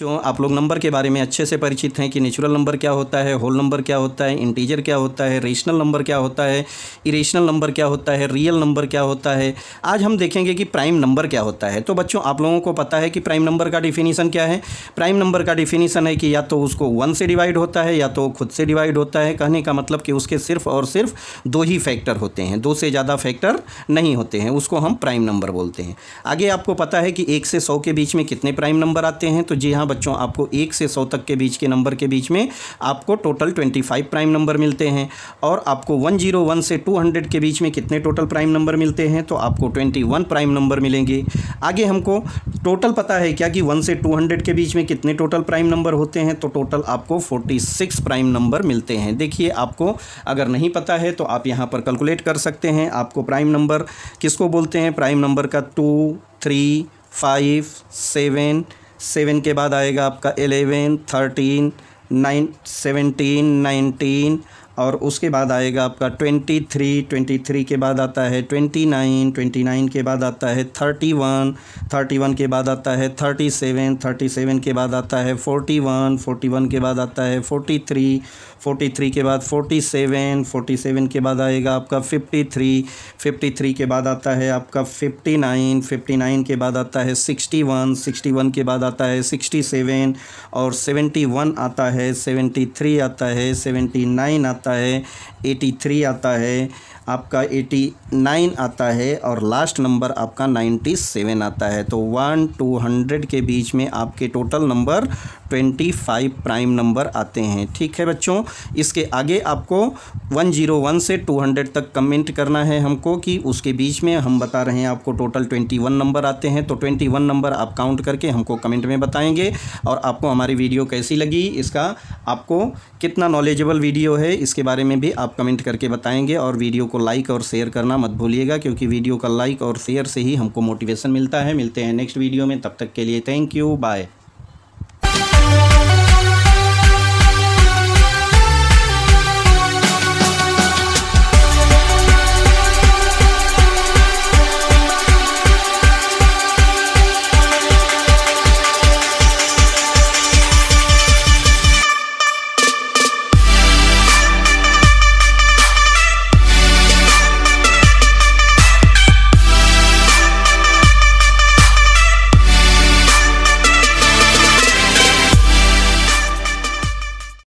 जो आप लोग नंबर के बारे में अच्छे से परिचित हैं कि नेचुरल नंबर क्या होता है, होल नंबर क्या होता है, इंटीजर क्या होता है, रेशनल नंबर क्या होता है, इरेशनल नंबर क्या होता है, रियल नंबर क्या होता है। आज हम देखेंगे कि प्राइम नंबर क्या होता है। तो बच्चों, आप लोगों को पता है कि प्राइम नंबर का डिफिनीसन क्या है। प्राइम नंबर का डिफिनीसन है कि या तो उसको वन से डिवाइड होता है या तो खुद से डिवाइड होता है। कहने का मतलब कि उसके सिर्फ़ और सिर्फ़ दो ही फैक्टर होते हैं, दो से ज़्यादा फैक्टर नहीं होते हैं, उसको हम प्राइम नंबर बोलते हैं। आगे आपको पता है कि एक से सौ के बीच में कितने प्राइम नंबर आते हैं। तो जी हाँ बच्चों, आपको एक से सौ तक के बीच के नंबर के बीच में आपको total twenty five prime number मिलते हैं। और आपको वन ज़ीरो वन से टू हंड्रेड के बीच में कितने टोटल प्राइम नंबर मिलते हैं तो आपको ट्वेंटी वन प्राइम नंबर मिलेंगे। आगे हमको टोटल पता है क्या कि वन से टू हंड्रेड के बीच में कितने टोटल प्राइम नंबर होते हैं तो टोटल आपको फोर्टी सिक्स प्राइम नंबर मिलते हैं। देखिए, आपको अगर नहीं पता है तो आप यहाँ पर कैलकुलेट कर सकते हैं। आपको प्राइम नंबर किसको बोलते हैं? प्राइम नंबर का two, three, five, seven seven के बाद आएगा आपका eleven thirteen nine seventeen nineteen और उसके बाद आएगा आपका ट्वेंटी थ्री ट्वेंटी थ्री के बाद आता है ट्वेंटी नाइन ट्वेंटी नाइन के बाद आता है थर्टी वन थर्टी वन के बाद आता है थर्टी सेवन थर्टी सेवन के बाद आता है फोर्टी वन फोर्टी वन के बाद आता है फोर्टी थ्री फोर्टी थ्री के बाद फोर्टी सेवन फोर्टी सेवन के बाद आएगा आपका फिफ्टी थ्री फिफ्टी थ्री के बाद आता है आपका फिफ्टी नाइन फिफ्टी नाइन के बाद आता है सिक्सटी वन सिक्सटी वन के बाद आता है सिक्सटी सेवन और सेवेंटी वन आता है सेवेंटी थ्री आता है सेवेंटी नाइन आता है एटी थ्री आता है। आपका एटी नाइन आता है और लास्ट नंबर आपका नाइन्टी सेवन आता है। तो वन टू हंड्रेड के बीच में आपके total number twenty five prime number आते हैं। ठीक है बच्चों? इसके आगे आपको वन ज़ीरो वन से टू हंड्रेड तक कमेंट करना है हमको कि उसके बीच में हम बता रहे हैं आपको टोटल ट्वेंटी वन नंबर आते हैं। तो ट्वेंटी वन नंबर आप काउंट करके हमको कमेंट में बताएँगे और आपको हमारी वीडियो कैसी लगी, इसका आपको कितना नॉलेजेबल वीडियो है, इसके बारे में भी आप कमेंट करके बताएँगे और वीडियो को लाइक और शेयर करना मत भूलिएगा, क्योंकि वीडियो का लाइक और शेयर से ही हमको मोटिवेशन मिलता है। मिलते हैं नेक्स्ट वीडियो में, तब तक के लिए थैंक यू बाय